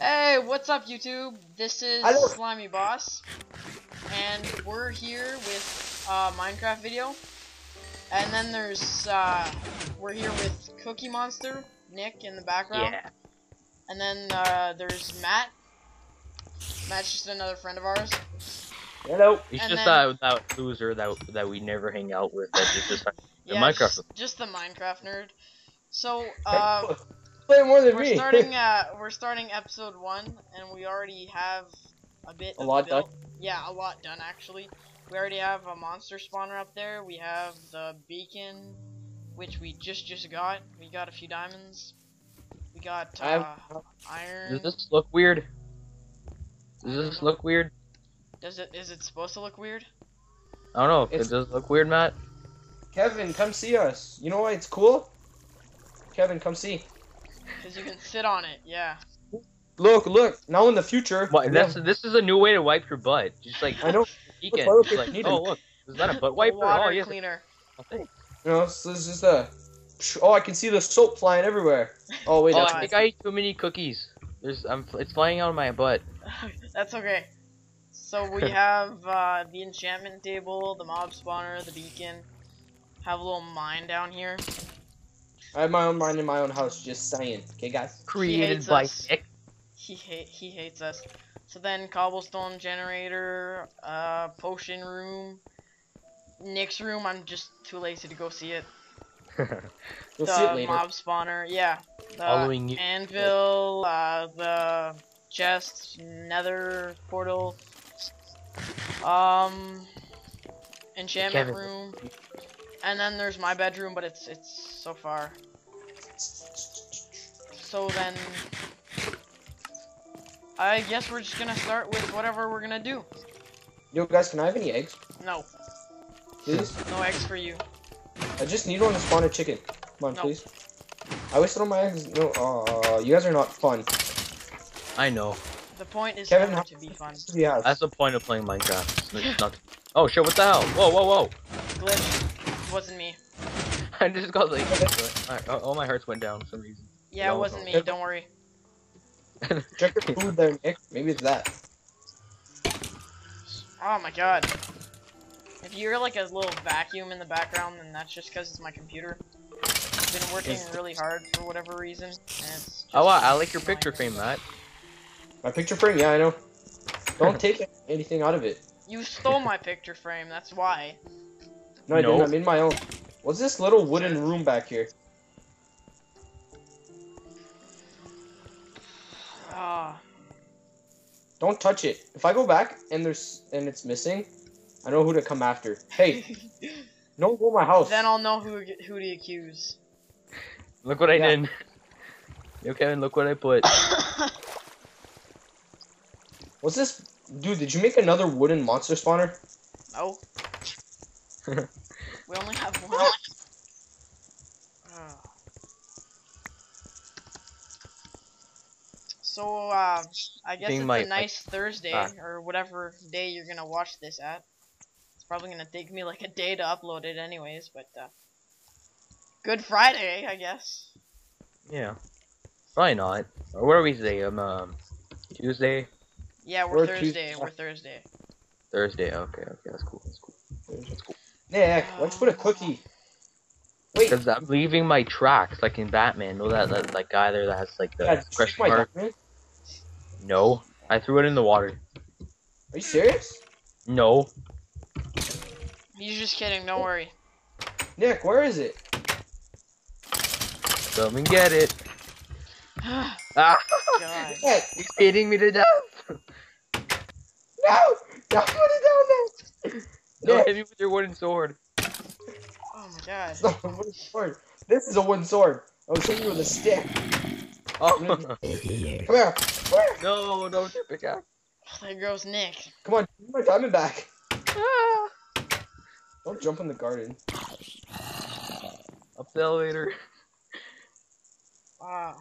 Hey, what's up, YouTube? This is Hello. Slimeyboss, and we're here with uh, Minecraft video. And then there's uh, we're here with Cookie Monster, Nick in the background, Yeah. and then uh, there's Matt. Matt's just another friend of ours. Hello. He's And just then- that that loser that that we never hang out with. That is just the Yeah, Minecraft. Just, just the Minecraft nerd. So uh, Play more than we're me. starting uh, we're starting episode one, and we already have a bit. A of lot done. Yeah, a lot done actually. We already have a monster spawner up there. We have the beacon, which we just just got. We got a few diamonds. We got I have- uh, iron. Does this look weird? Does this look weird? Does it? Is it supposed to look weird? I don't know. If It's- it does look weird, Matt. Kevin, come see us. You know why it's cool? Kevin, come see. Because you can sit on it. Yeah. Look, look. Now in the future. What? That's have- this is a new way to wipe your butt. Just like I know. weekend. toilet Just like, paper needed. oh look, is that a butt A wiper? water Oh yes. cleaner. Oh, thanks. You know, so this is the. Oh, I can see the soap flying everywhere. Oh wait, Oh, I think I ate too many cookies. There's, I'm, it's flying out of my butt. That's okay. So we have uh, the enchantment table, the mob spawner, the beacon. Have a little mine down here. I have my own mind in my own house. Just saying. Okay, guys. Created by us. Nick. He hate he hates us. So then cobblestone generator, uh, potion room, Nick's room. I'm just too lazy to go see it. We'll see it the later. mob spawner, yeah. The Following you. anvil, uh, the chest, nether portal, um, enchantment Kevin. room, and then there's my bedroom, but it's it's so far. So then, I guess we're just gonna start with whatever we're gonna do. Yo, guys, can I have any eggs, No, please? no eggs for you. I just need one to spawn a chicken. Come on, No. please. I wasted all my eggs. No, uh, you guys are not fun. I know. The point is Kevin, never how- to be fun. Yeah. That's the point of playing Minecraft. It's not. Oh shit! What the hell? Whoa, whoa, whoa! Glitch wasn't me. I just got like. Alright, all all my hearts went down for some reason. Yeah, it wasn't me. Don't worry. Check your food there, Nick. Maybe it's that. Oh my god. If you're like a little vacuum in the background, then that's just because it's my computer. It's been working really hard for whatever reason, and it's. Just Oh, wow, I like your annoying. picture frame, Matt. My picture frame? Yeah, I know. Don't take anything out of it. You stole my picture frame. That's why. No, I No. didn't. I made my own. What's this little wooden room back here? Ah. Don't touch it. If I go back and there's and it's missing, I know who to come after. Hey, don't go my house. then I'll know who who to accuse. Look what I Yeah. did. Yo, Kevin, look what I put. What's this? Dude, did you make another wooden monster spawner? no. We only have one. So, uh, I guess Being it's my- a nice Thursday, ah. or whatever day you're gonna watch this at. It's probably gonna take me like a day to upload it anyways, but, uh, Good Friday, I guess. Yeah. Probably not. Or what are we today? Um, um, Tuesday, Yeah, we're We're Thursday, Tuesday. we're Thursday. Thursday. Okay, okay, that's cool. That's cool. That's cool. Nick, let's put a cookie. Wait, Because I'm leaving my tracks, like in Batman. Know that that, that guy there that has like the yeah, did question my mark? diamond? No, I threw it in the water. Are you serious? No, He's just kidding, don't worry. Nick, where is it? come and get it. ah. God. Ah, Nick, he's beating me to death. no! Don't put it down there! Don't Nick, hit me with your wooden sword. Oh my god. it's not a wooden sword. This is a wooden sword. I was hitting you with a stick. Oh Come here. Come here. no, don't your pickaxe. There goes Nick. Come on, give me my diamond back. Ah. Don't jump in the garden. Up the elevator. Ah.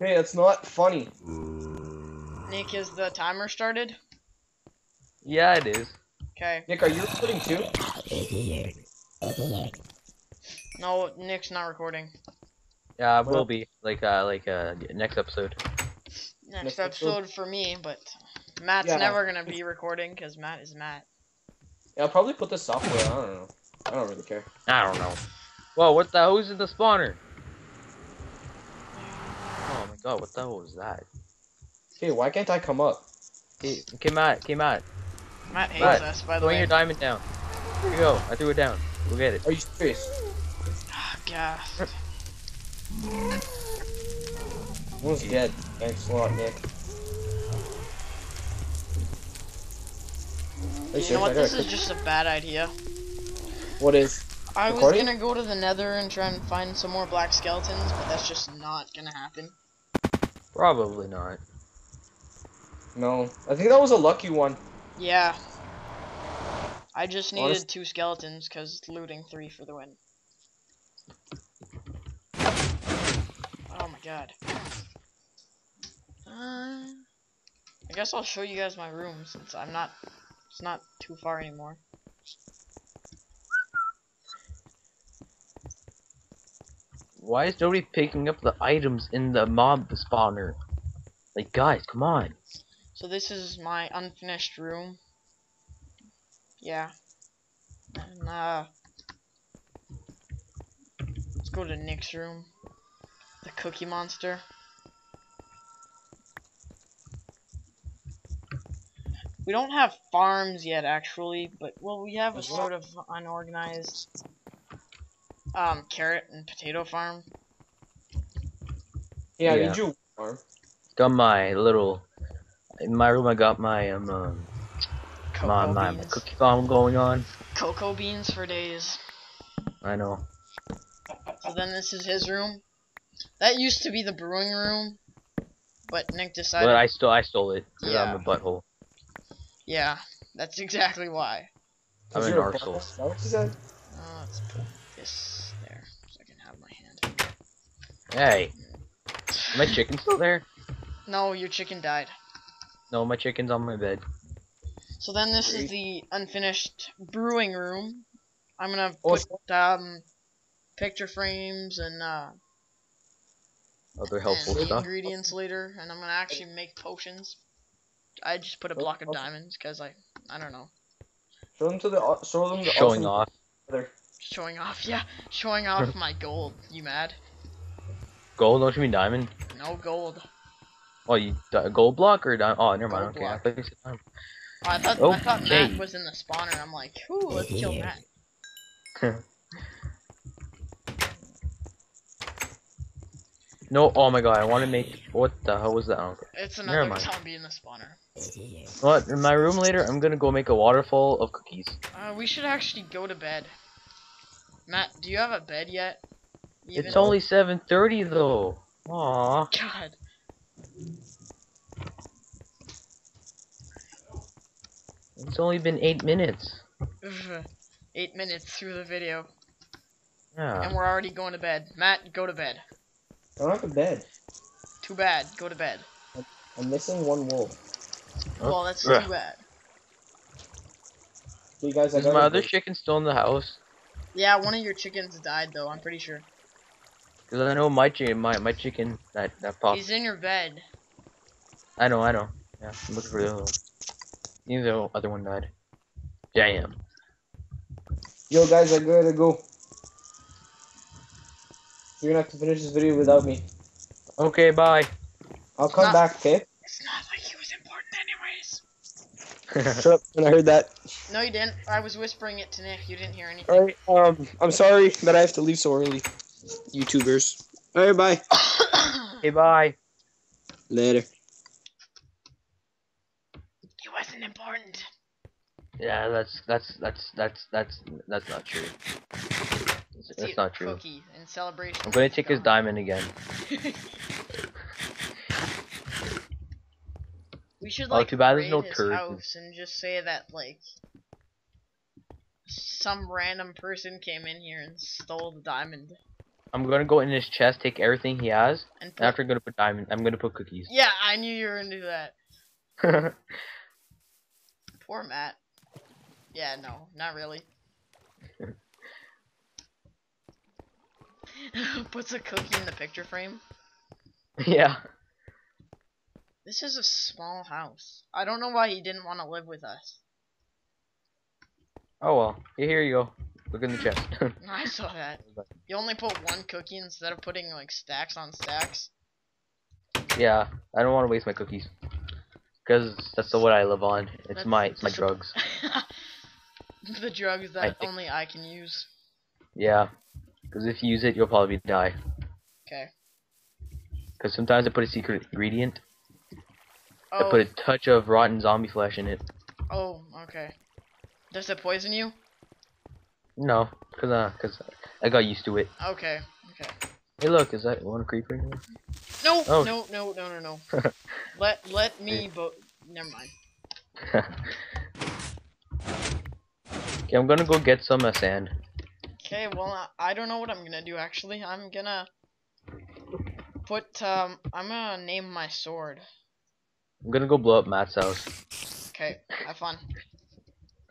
Hey, that's not funny. Nick, is the timer started? Yeah, it is. Okay. Nick, are you recording too? No, Nick's not recording. Yeah, it will be like uh like uh next episode. next Next episode? episode for me, but Matt's Yeah. never gonna be recording because Matt is Matt. Yeah, I'll probably put the software. I don't know. I don't really care. I don't know. Whoa, what the who's in the spawner? Oh my god, what the hell was that? Okay, why can't I come up? Okay, came out, came Matt. Matt hates Matt, us, by the Throwing way. your diamond down. Here you go. I threw it down. Go get it. Are you serious? Ah, God. One's dead. Thanks a lot, Nick. Are You serious? know what? This is just a bad idea. What is? I was gonna go to the Nether and try and find some more black skeletons, but that's just not gonna happen. Probably not. No, I think that was a lucky one. Yeah. I just needed Honest- two skeletons because looting three for the win. Oh my god. Uh, I guess I'll show you guys my room since I'm not. It's not too far anymore. Why is nobody picking up the items in the mob spawner? Like, guys, come on. So this is my unfinished room. Yeah. And uh Let's go to Nick's room. The cookie monster. We don't have farms yet actually, but well we have a sort of unorganized um carrot and potato farm. Yeah, I Yeah. need you. Arm. Got my little. In my room, I got my um, um Cocoa my, my, my cookie bomb going on. Cocoa beans for days. I know. So then this is his room. That used to be the brewing room, but Nick decided. But I stole I stole it because Yeah. I'm a butthole. Yeah, that's exactly why. I'm an your butthole- arsehole. Is that what said? Uh, let's put this there so I can have my hand. Hey, my chicken still there? No, your chicken died. No, my chicken's on my bed. So then this is the unfinished brewing room. I'm gonna Oh, put um picture frames and uh Other helpful and stuff. ingredients later, and I'm gonna actually make potions. I just put a block of diamonds because I I don't know Show them to the. Show them the. Showing awesome off. brother. showing off. Yeah, showing off my gold. You mad? Gold? Don't you mean diamond? No gold. Oh, you di- gold block or? Oh, never mind. Gold okay, I block. thought you. Oh, I thought I thought Okay. Matt was in the spawner. I'm like, ooh, let's kill Matt. No, oh my god, I want to make. What the hell was that? Okay. It's Never another mind. zombie in the spawner. What? In my room later, I'm gonna go make a waterfall of cookies. Uh, we should actually go to bed. Matt, do you have a bed yet? Even? It's only 7:30 though. Aw. God. It's only been eight minutes. Eight minutes through the video, Yeah. and we're already going to bed. Matt, go to bed. I don't have a bed. Too bad. Go to bed. I'm missing one wool. Oh, Well, that's ugh. too bad. You guys, Is my other chicken still in the house? Yeah, one of your chickens died though. I'm pretty sure. Cause I know my chicken, my my chicken that that popped. He's in your bed. I know, I know. Yeah, I'm looking for the other one. Even though the other one died. Damn. Yo, guys, I gotta go. You're gonna have to finish this video without me. Okay, bye. I'll come Not- back, okay? It's not like he was important anyways. Shut up when I heard that. No, you didn't. I was whispering it to Nick. You didn't hear anything. Alright, um, I'm sorry that I have to leave so early. YouTubers. Alright, bye. okay, bye. Later. Wasn't important. Yeah, that's that's that's that's that's that's not true. That's, that's not true. Cookie in celebration. I'm gonna take his diamond again. we should Oh, like too bad there's raid no his turd. house and just say that like some random person came in here and stole the diamond I'm gonna go in his chest, take everything he has, and and after I'm gonna put diamond, I'm gonna put cookies. Yeah, I knew you were gonna do that. Poor Matt. Yeah, no, not really. Puts a cookie in the picture frame. yeah. This is a small house. I don't know why he didn't want to live with us. Oh well. Here you go. Look in the chest. I saw that. You only put one cookie instead of putting like stacks on stacks. yeah, I don't want to waste my cookies. Cause that's the what I live on. It's That's- my it's my drugs. the drugs that think- only I can use. Yeah. Cause if you use it, you'll probably die. Okay. Cause sometimes I put a secret ingredient. I Oh, put a touch of rotten zombie flesh in it. oh, okay. Does it poison you? No, cause uh, cause I got used to it. Okay. Hey, look, is that one creeper in here? No, Oh. no, no, no, no, no. let let me bo- Never mind. okay, I'm gonna go get some uh, sand. Okay, well, I, I don't know what I'm gonna do actually. I'm gonna put um. I'm gonna name my sword. I'm gonna go blow up Matt's house. Okay, have fun.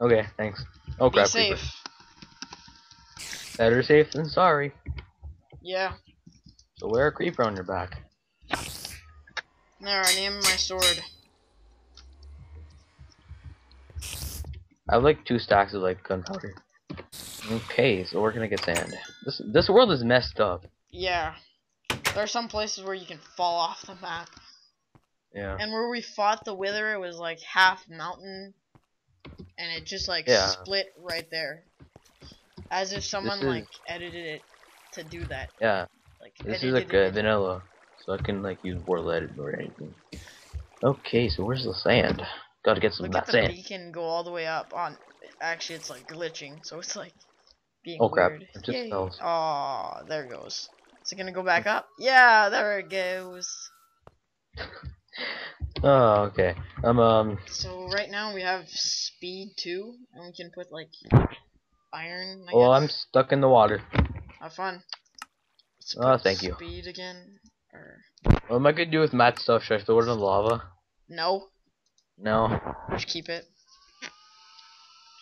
Okay, thanks. Oh Be crap, creeper. safe. Better safe than sorry. Yeah. So wear a creeper on your back. There, I named my sword. I have like two stacks of like gunpowder. Okay, so we're gonna get sand. This this world is messed up. Yeah. There are some places where you can fall off the map. Yeah. And where we fought the Wither, it was like half mountain, and it just like Yeah. split right there, as if someone is- like edited it to do that. Yeah. Like This is like a vanilla, so I can like use WorldEdit or anything. Okay, so where's the sand? Gotta get some of Look at that the sand. beacon go all the way up. On actually, it's like glitching, so it's like being Oh, crap. weird. It just Yay. fell. Aw, there it goes. Is it gonna go back up? Yeah, there it goes. Oh, okay. Um, um, So right now we have speed two, and we can put like iron. I well, guess. I'm stuck in the water. Have fun. Oh, thank you. Speed again. Or What am I gonna do with Matt's stuff? Should I throw it in the lava? no, No. just keep it.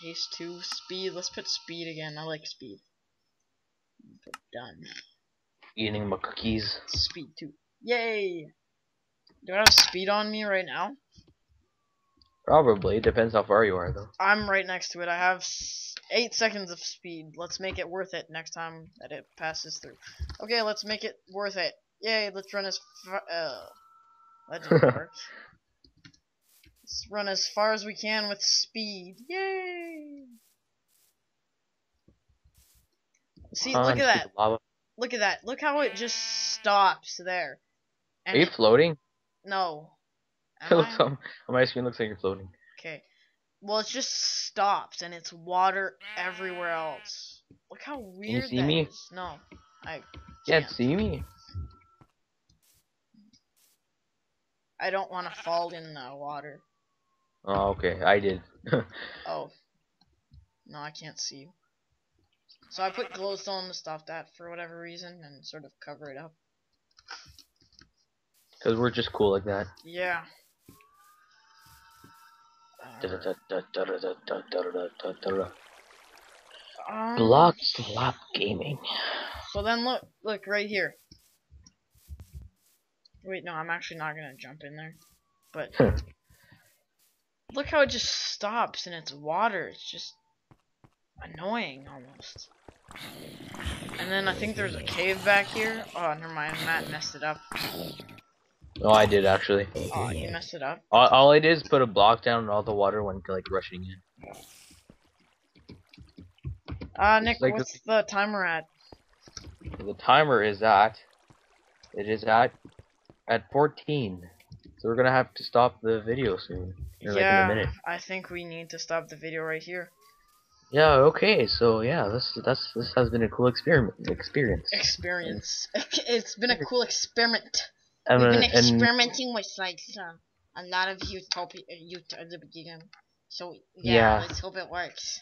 Haste two, speed. Let's put speed again. I like speed. Put done. Eating my cookies. Speed two. Yay! Do I have speed on me right now? Probably. Depends how far you are, though. I'm right next to it. I have eight seconds of speed. Let's make it worth it next time that it passes through. Okay, let's make it worth it. Yay! Let's run as far. Uh, that didn't work. Let's run as far as we can with speed. Yay! See, Come look at that. Look at that. Look how it just stops there. Are you floating? no. It looks on, my screen looks like you're floating. Okay. Well, it just stops and it's water everywhere else. Look how weird Can you see that me? is. No, I Can't can't. see me. I don't want to fall in the water. Oh, okay. I did. Oh. No, I can't see you. So I put glowstone to stop that for whatever reason and sort of cover it up. Because we're just cool like that. Yeah. Uh, um, Block slap gaming. So then look, look right here. Wait, no, I'm actually not gonna jump in there. But look how it just stops and its water. It's just annoying almost. And then I think there's a cave back here. Oh, never mind. Matt messed it up. Oh, I did actually. Oh, you messed it up. All, all I did is put a block down and all the water went like rushing in. Uh, Nick, like what's the timer at? The timer is at. It is at at 14. So we're gonna have to stop the video soon. Or like in a yeah, minute. I think we need to stop the video right here. Yeah. Okay. So yeah, this that's this has been a cool experiment experience. Experience. It's been a cool experiment. We've been experimenting with like a lot of utopia, ut- at the beginning. So yeah, Yeah. let's hope it works.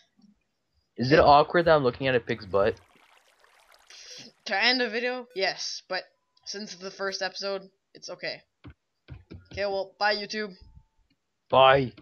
is it awkward that I'm looking at a pig's butt? To end the video, yes, but since it's the first episode, it's okay. Okay, well, bye YouTube. Bye.